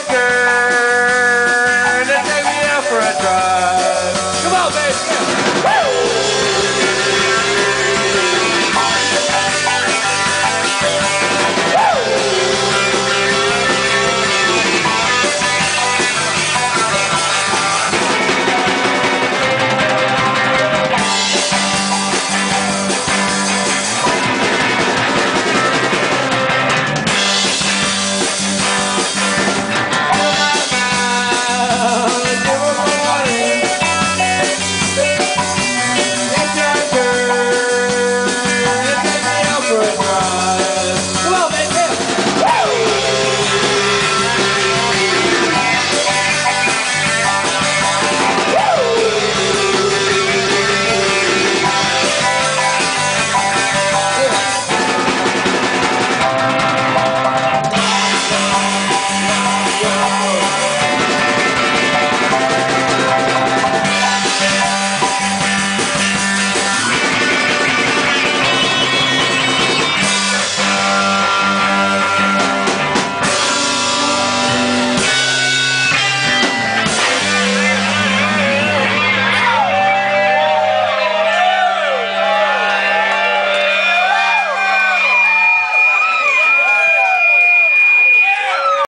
good girl.